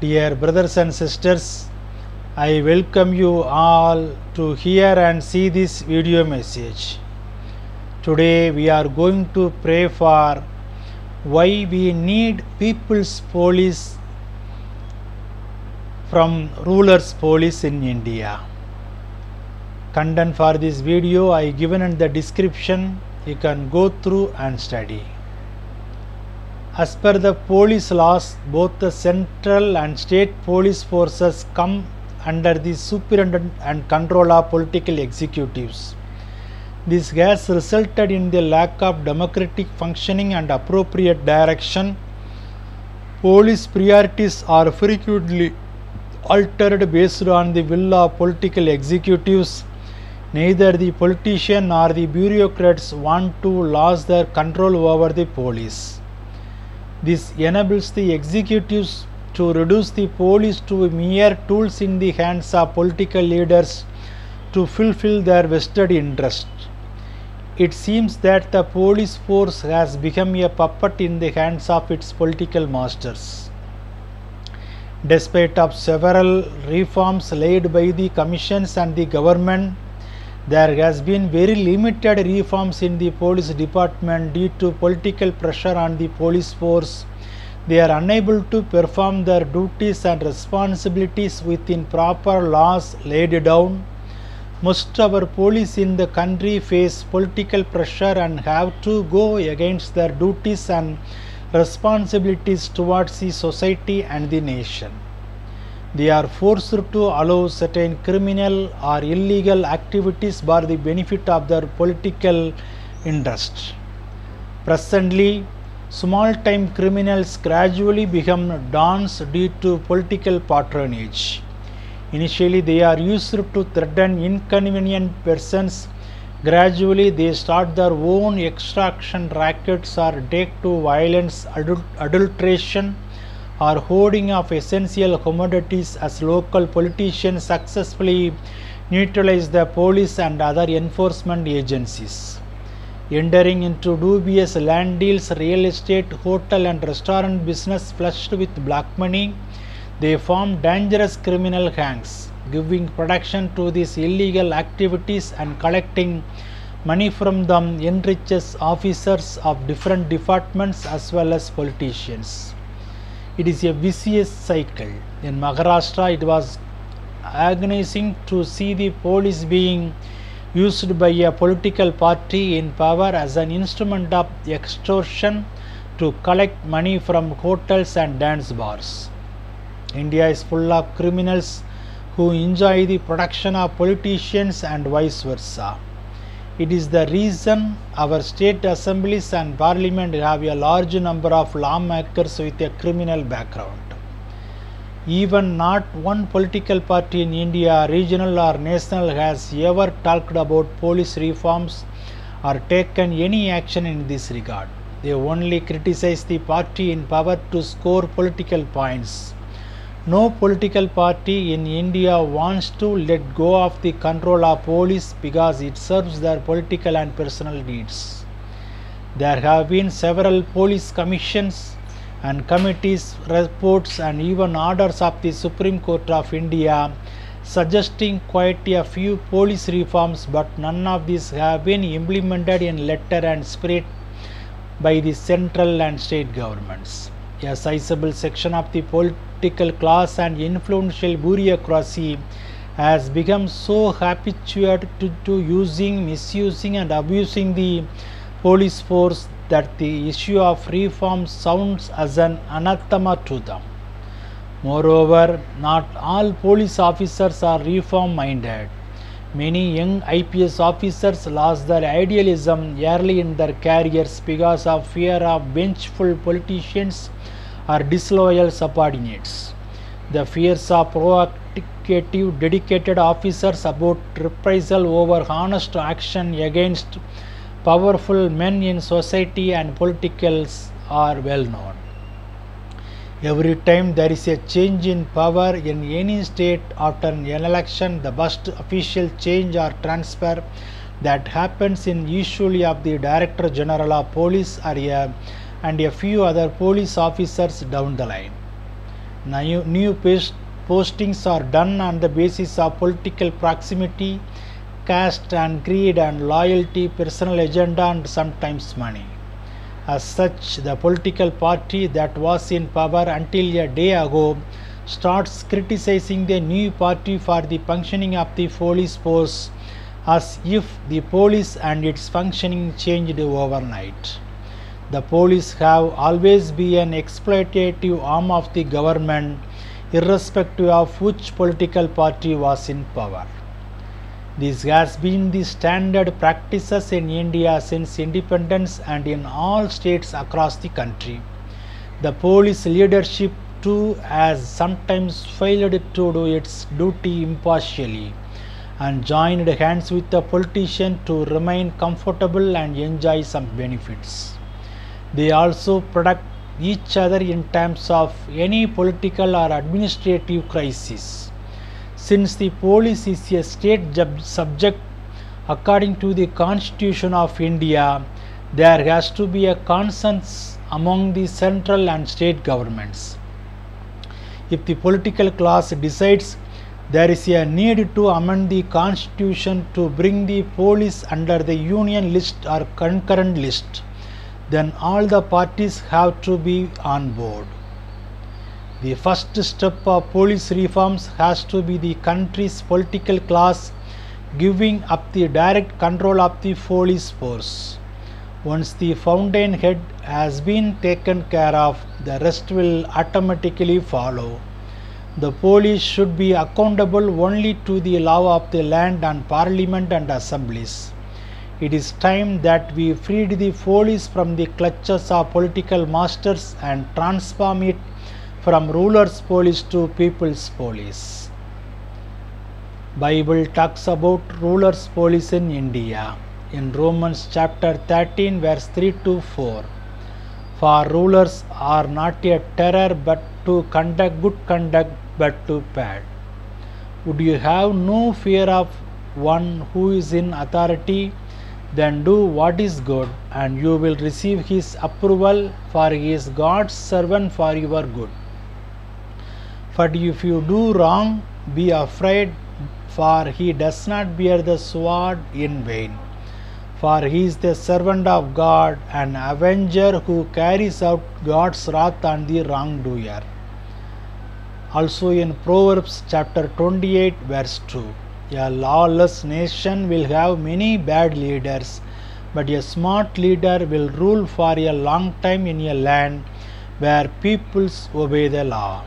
Dear brothers and sisters, I welcome you all to hear and see this video message. Today we are going to pray for why we need people's police from rulers police in India. Content for this video I given in the description. You can go through and study. As per the police laws, both the central and state police forces come under the superintendent and control of political executives. This has resulted in the lack of democratic functioning and appropriate direction. Police priorities are frequently altered based on the will of political executives. Neither the politician nor the bureaucrats want to lose their control over the police. This enables the executives to reduce the police to mere tools in the hands of political leaders to fulfill their vested interest. It seems that the police force has become a puppet in the hands of its political masters. Despite of several reforms laid by the commissions and the government, there has been very limited reforms in the police department due to political pressure on the police force. They are unable to perform their duties and responsibilities within proper laws laid down. Most of our police in the country face political pressure and have to go against their duties and responsibilities towards the society and the nation. They are forced to allow certain criminal or illegal activities for the benefit of their political interest. Presently, small time criminals gradually become dons due to political patronage. Initially, they are used to threaten inconvenient persons. Gradually, they start their own extraction rackets or take to violence, adul- adulteration, or hoarding of essential commodities as local politicians successfully neutralize the police and other enforcement agencies. Entering into dubious land deals, real estate, hotel, and restaurant business flushed with black money, they form dangerous criminal gangs, giving protection to these illegal activities and collecting money from them enriches officers of different departments as well as politicians. It is a vicious cycle. In Maharashtra, it was agonizing to see the police being used by a political party in power as an instrument of extortion to collect money from hotels and dance bars. India is full of criminals who enjoy the protection of politicians and vice versa. It is the reason our state assemblies and parliament have a large number of lawmakers with a criminal background. Even not one political party in India, regional or national, has ever talked about police reforms or taken any action in this regard. They only criticize the party in power to score political points. No political party in India wants to let go of the control of police because it serves their political and personal needs. There have been several police commissions and committees, reports, and even orders of the Supreme Court of India suggesting quite a few police reforms, but none of these have been implemented in letter and spirit by the central and state governments. A sizable section of the political class and influential bureaucracy has become so habituated to, to using, misusing, and abusing the police force that the issue of reform sounds as an anathema to them. Moreover, not all police officers are reform minded. Many young IPS officers lost their idealism early in their careers because of fear of vengeful politicians or disloyal subordinates. The fears of proactive, dedicated officers about reprisal over honest action against powerful men in society and politicals are well known. Every time there is a change in power in any state after an election, the first official change or transfer that happens in usually of the Director General of Police or a, and a few other police officers down the line. New, new post, postings are done on the basis of political proximity, caste and greed and loyalty, personal agenda, and sometimes money. As such, the political party that was in power until a day ago starts criticizing the new party for the functioning of the police force as if the police and its functioning changed overnight. The police have always been an exploitative arm of the government, irrespective of which political party was in power. This has been the standard practices in India since independence and in all states across the country. The police leadership too has sometimes failed to do its duty impartially and joined hands with the politician to remain comfortable and enjoy some benefits. They also protect each other in terms of any political or administrative crisis. Since the police is a state subject according to the Constitution of India, there has to be a consensus among the central and state governments. If the political class decides there is a need to amend the constitution to bring the police under the union list or concurrent list, then all the parties have to be on board. The first step of police reforms has to be the country's political class giving up the direct control of the police force. Once the fountainhead has been taken care of, the rest will automatically follow. The police should be accountable only to the law of the land and parliament and assemblies. It is time that we freed the police from the clutches of political masters and transform it from rulers police to people's police. Bible talks about rulers police in India in Romans chapter 13 verse 3 to 4. For rulers are not a terror but to conduct good conduct but to bad. Would you have no fear of one who is in authority? Then do what is good, and you will receive his approval, for he is God's servant for your good. But if you do wrong, be afraid, for he does not bear the sword in vain. For he is the servant of God, an avenger who carries out God's wrath on the wrongdoer. Also in Proverbs chapter 28, verse 2. A lawless nation will have many bad leaders, but a smart leader will rule for a long time in a land where peoples obey the law.